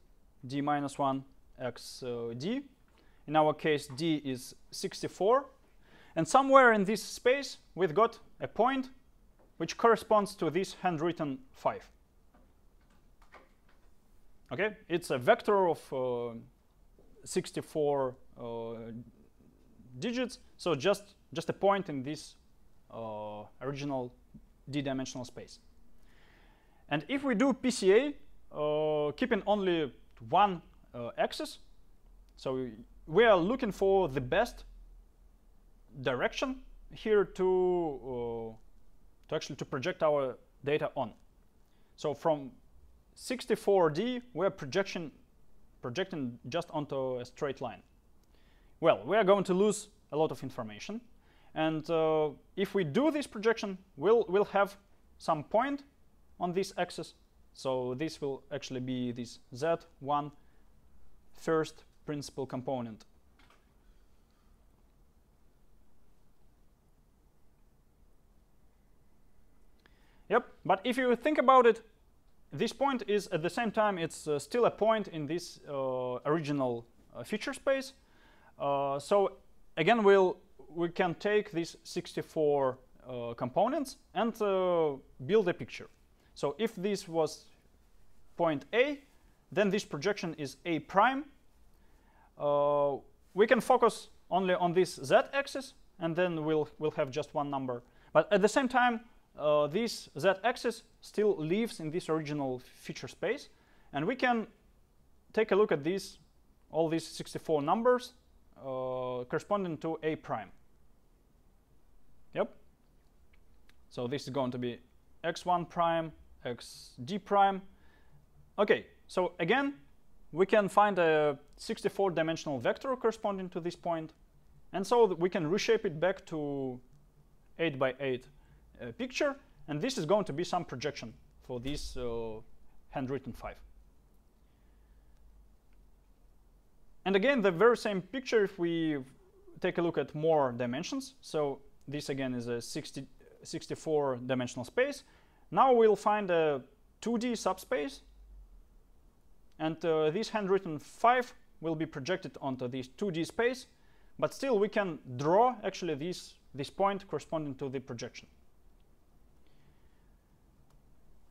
d minus 1, x d. In our case, d is 64. And somewhere in this space, we've got a point which corresponds to this handwritten 5. Okay, it's a vector of uh, 64 uh, digits, so just, just a point in this uh, original d-dimensional space. And if we do PCA, uh, keeping only one uh, axis, so we are looking for the best direction here to uh, to actually to project our data on. So from 64D, we're projection, projecting just onto a straight line. Well, we are going to lose a lot of information. And uh, if we do this projection, we'll, we'll have some point on this axis. So this will actually be this Z1 first principal component. Yep, but if you think about it, this point is at the same time, it's uh, still a point in this uh, original uh, feature space. Uh, so again, we'll, we can take these 64 uh, components and uh, build a picture. So if this was point A, then this projection is A prime. we can focus only on this z-axis, and then we'll, we'll have just one number. But at the same time, uh, this z-axis still lives in this original feature space. And we can take a look at these, all these 64 numbers uh, corresponding to A prime. Yep. So this is going to be x1 prime, xd prime. Okay, so again, we can find a 64 dimensional vector corresponding to this. And so we can reshape it back to 8 by 8 uh, picture, and this is going to be some projection for this uh, handwritten 5. And again, the very same picture if we take a look at more dimensions. So this again is a 60, 64 dimensional space. Now we'll find a 2D subspace. And uh, this handwritten 5 will be projected onto this 2D space. But still, we can draw actually this, this point corresponding to the projection.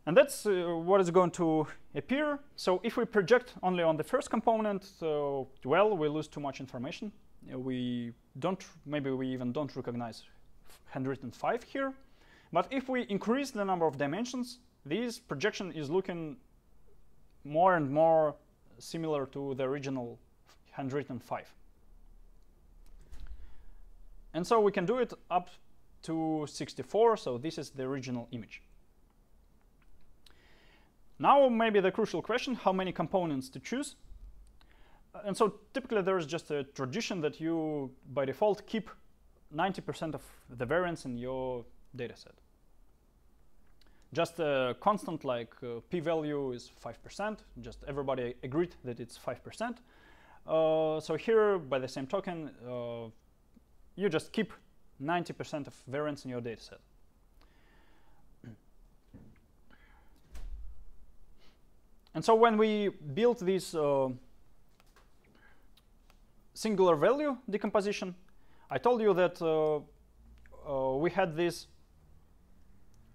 And that's uh, what is going to appear. So if we project only on the first component, uh, well, we lose too much information. We don't, maybe we even don't recognize handwritten 5 here. But if we increase the number of dimensions, this projection is looking more and more similar to the original handwritten 5. And so we can do it up to 64, so this is the original image. Now maybe the crucial question, how many components to choose? Uh, and so typically there is just a tradition that you, by default, keep 90% of the variance in your dataset. Just a constant like uh, p-value is 5%, just everybody agreed that it's 5%. Uh, so here, by the same token, uh, you just keep 90% of variance in your dataset. And so when we built this uh, singular value decomposition, I told you that uh, uh, we had this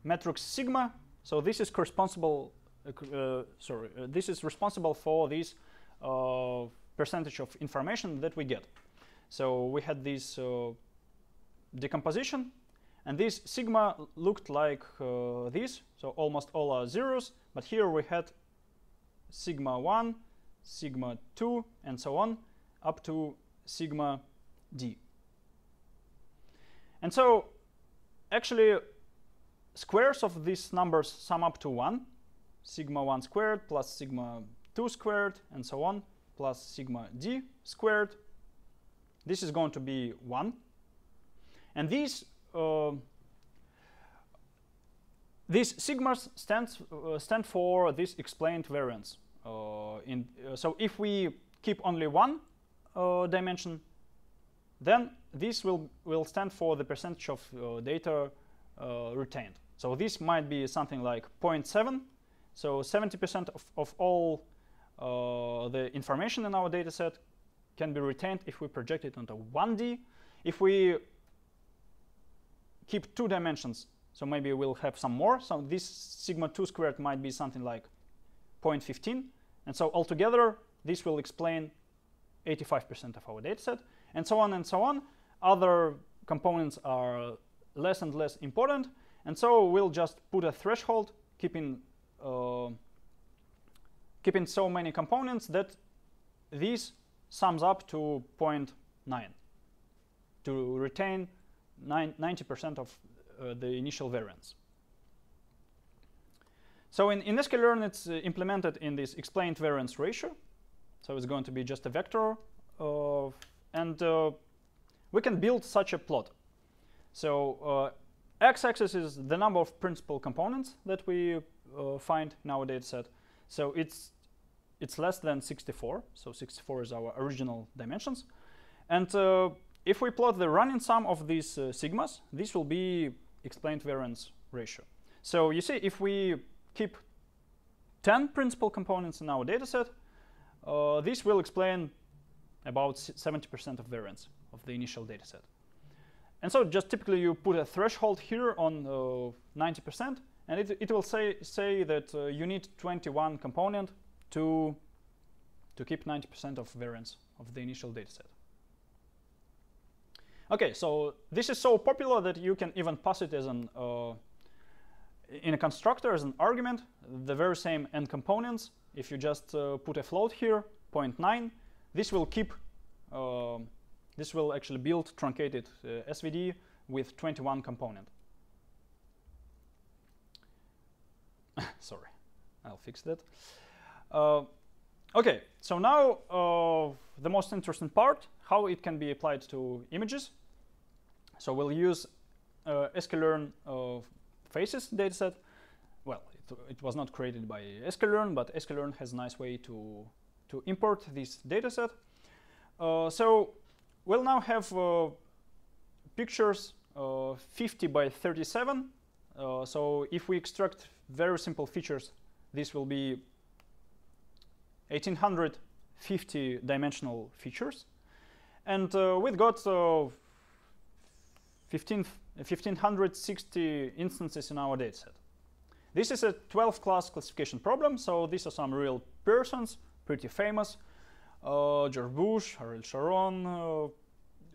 matrix sigma. So this is responsible. Uh, uh, sorry, uh, this is responsible for this percentage of information that we get. So we had this decomposition, and this sigma looked like this. So almost all are zeros, but here we had sigma 1, sigma 2, and so on, up to sigma d. And so actually squares of these numbers sum up to 1, sigma 1 squared plus sigma 2 squared, and so on, plus sigma d squared. This is going to be 1. And these uh, these sigmas stands, uh, stand for this explained variance. Uh, in, uh, so if we keep only one uh, dimension, then this will, will stand for the percentage of data retained. So this might be something like 0.7. So 70% of, of all uh, the information in our dataset can be retained if we project it onto 1D. If we keep two dimensions, so maybe we'll have some more. So this sigma 2 squared might be something like 0.15. And so altogether, this will explain 85% of our dataset, and so on and so on. Other components are less and less important, and so we'll just put a threshold, keeping uh, keeping so many components that this sums up to 0.9 to retain 90% of uh, the initial variance. So in, in sklearn, it's uh, implemented in this explained variance ratio. So it's going to be just a vector, of, and uh, we can build such a plot. So uh, x-axis is the number of principal components that we uh, find in our dataset. So it's it's less than 64. So 64 is our original dimensions. And uh, if we plot the running sum of these uh, sigmas, this will be explained variance ratio. So you see, if we keep 10 principal components in our dataset, uh, this will explain about 70% of variance of the initial dataset. And so just typically you put a threshold here on 90%, uh, and it, it will say, say that uh, you need 21 component to, to keep 90% of variance of the initial dataset. Okay, so this is so popular that you can even pass it as an uh, in a constructor as an argument, the very same n components. If you just uh, put a float here, 0.9, this will keep uh, this will actually build truncated uh, SVD with 21 component. Sorry, I'll fix that. Uh, okay, so now uh, the most interesting part, how it can be applied to images. So we'll use uh, sklearn uh, faces dataset. Well, it, it, was not created by sklearn, but sklearn has a nice way to, to import this dataset. Uh, so we'll now have uh, pictures uh, 50 by 37. Uh, so if we extract very simple features, this will be 1850 dimensional features. And uh, we've got 15, 1560 instances in our dataset. This is a 12 class classification problem, so these are some real persons, pretty famous. Uh, George Bush, Ariel Sharon, uh,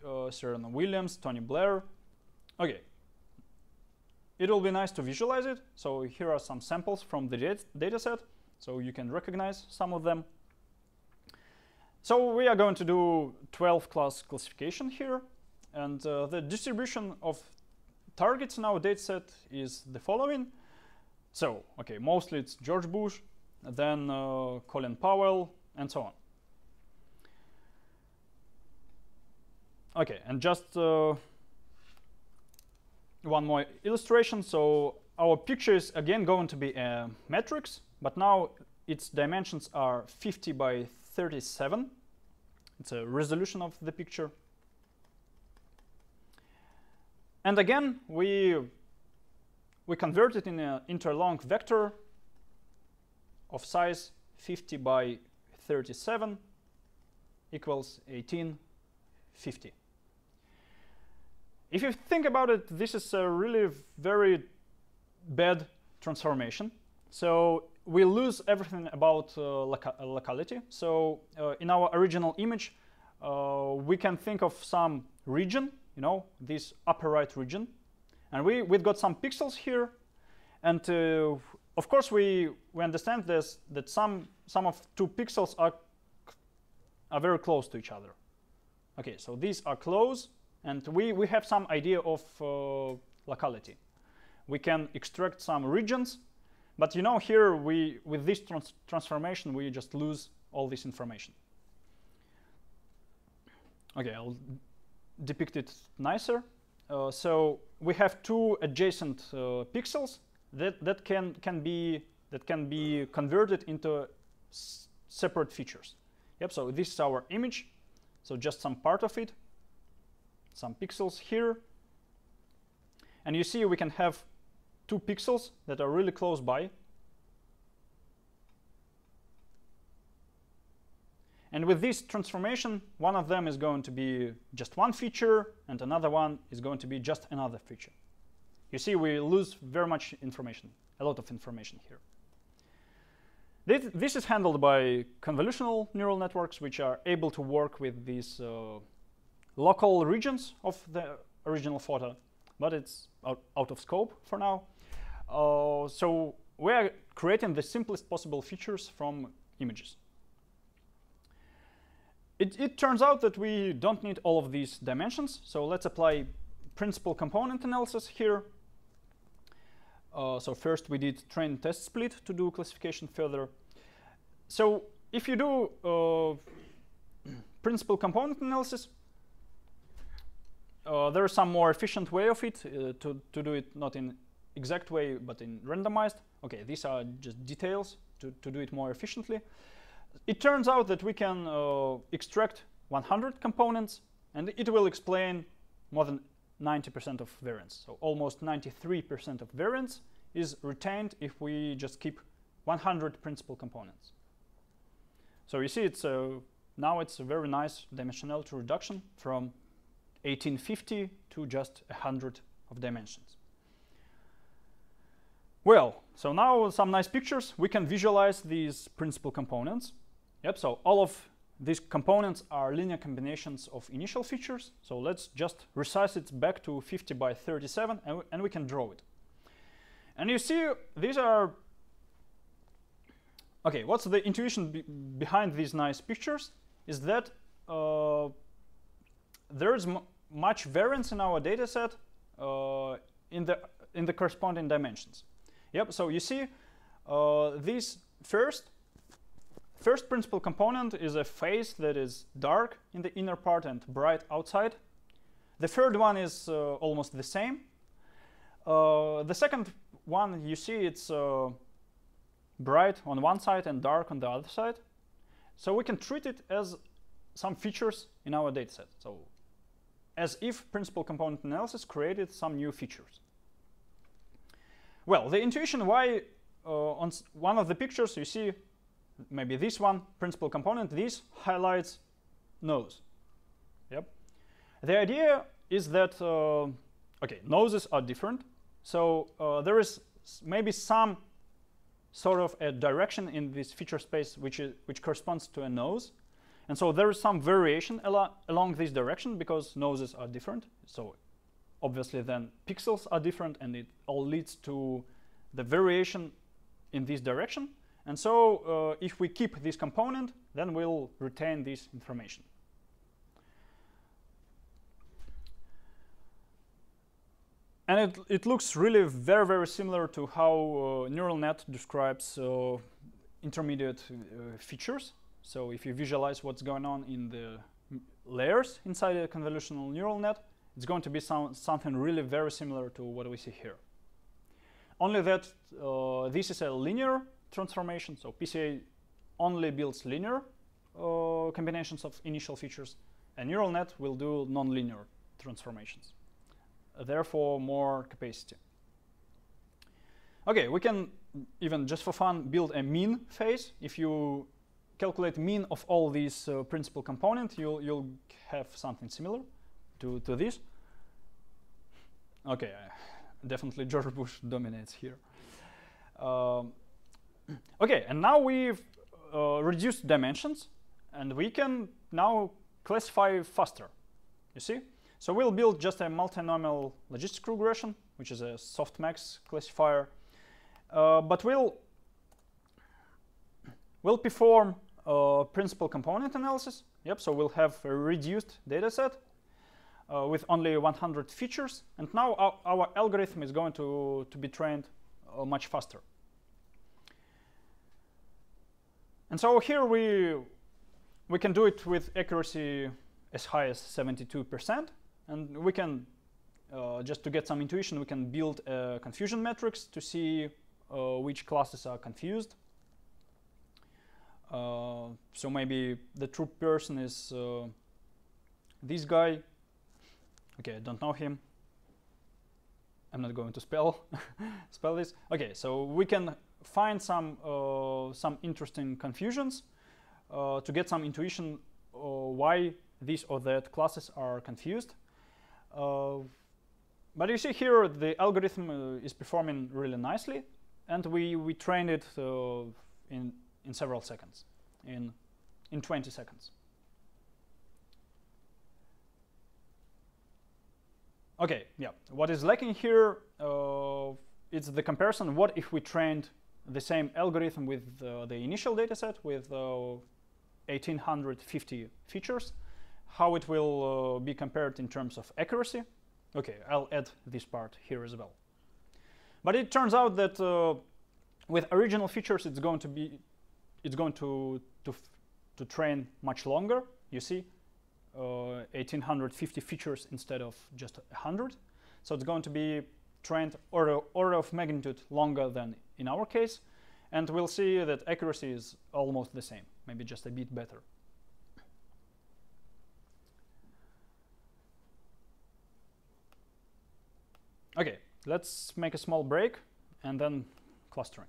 uh, Serena Williams, Tony Blair. Okay, it will be nice to visualize it. So here are some samples from the dat dataset, so you can recognize some of them. So we are going to do 12 class classification here. And uh, the distribution of targets in our dataset is the following. So, okay, mostly it's George Bush, then uh, Colin Powell, and so on. Okay, and just uh, one more illustration. So our picture is again going to be a matrix, but now its dimensions are 50 by 37. It's a resolution of the picture. And again, we, we convert it in a, into a long vector of size 50 by 37 equals 1850. If you think about it, this is a really very bad transformation. So we lose everything about uh, loca locality. So uh, in our original image, uh, we can think of some region, you know, this upper right region. And we, we've got some pixels here. And uh, of course, we, we understand this, that some, some of two pixels are, are very close to each other. Okay, so these are close and we, we have some idea of uh, locality. We can extract some regions, but you know here we with this trans transformation we just lose all this information. Okay, I'll depict it nicer. Uh, so we have two adjacent uh, pixels that that can can be that can be converted into separate features. Yep. So this is our image. So just some part of it some pixels here. And you see we can have two pixels that are really close by. And with this transformation, one of them is going to be just one feature, and another one is going to be just another feature. You see, we lose very much information, a lot of information here. This, this is handled by convolutional neural networks, which are able to work with these uh, local regions of the original photo, but it's out, out of scope for now. Uh, so we are creating the simplest possible features from images. It, it, turns out that we don't need all of these dimensions, so let's apply principal component analysis here. Uh, so first we did train test split to do classification further. So if you do uh, principal component analysis, uh, there is some more efficient way of it uh, to, to do it not in exact way but in randomized. Okay, these are just details to, to do it more efficiently. It turns out that we can uh, extract 100 components and it will explain more than 90% of variance. So almost 93% of variance is retained if we just keep 100 principal components. So you see it's a, now it's a very nice dimensionality reduction from 1850 to just 100 of dimensions. Well, so now some nice pictures. We can visualize these principal components. Yep, so all of these components are linear combinations of initial features. So let's just resize it back to 50 by 37 and, and we can draw it. And you see these are, okay, what's the intuition be behind these nice pictures is that uh, there's much variance in our data set uh, in, the, in the corresponding dimensions. Yep, so you see uh, this first, first principal component is a face that is dark in the inner part and bright outside. The third one is uh, almost the same. Uh, the second one, you see it's uh, bright on one side and dark on the other side. So we can treat it as some features in our dataset. So as if principal component analysis created some new features. Well, the intuition why uh, on one of the pictures you see maybe this one principal component, this highlights nose. Yep. The idea is that, uh, okay, noses are different. So uh, there is maybe some sort of a direction in this feature space which, is, which corresponds to a nose. And so there is some variation al along this direction because noses are different. So obviously then pixels are different and it all leads to the variation in this direction. And so uh, if we keep this component, then we'll retain this information. And it, it looks really very, very similar to how uh, neural net describes uh, intermediate uh, features. So if you visualize what's going on in the layers inside a convolutional neural net, it's going to be some, something really very similar to what we see here. Only that uh, this is a linear transformation, so PCA only builds linear uh, combinations of initial features, and neural net will do nonlinear transformations, therefore more capacity. Okay, we can even just for fun build a mean phase. If you calculate mean of all these uh, principal components, you'll, you'll have something similar to, to this. Okay, definitely George Bush dominates here. Um, okay, and now we've uh, reduced dimensions, and we can now classify faster, you see? So we'll build just a multinomial logistic regression, which is a softmax classifier, uh, but we'll, we'll perform uh, principal component analysis. Yep, so we'll have a reduced data set uh, with only 100 features. And now our, our, algorithm is going to, to be trained uh, much faster. And so here we, we can do it with accuracy as high as 72%. And we can, uh, just to get some intuition, we can build a confusion matrix to see uh, which classes are confused. Uh, so maybe the true person is uh, this guy Okay, I don't know him. I'm not going to spell spell this. Okay, so we can find some uh, some interesting confusions uh, to get some intuition uh, why these or that classes are confused. But you see here the algorithm is performing really nicely, and we we trained it in in several seconds, in in 20 seconds. Okay, yeah. What is lacking here uh, is the comparison. What if we trained the same algorithm with uh, the initial dataset with uh, 1850 features? How it will uh, be compared in terms of accuracy? Okay, I'll add this part here as well. But it turns out that uh, with original features, it's going to be, it's going to to to train much longer. You see, uh, 1850 features instead of just 100. So it's going to be trained order, order of magnitude longer than in our case. And we'll see that accuracy is almost the same, maybe just a bit better. Okay, let's make a small break and then clustering.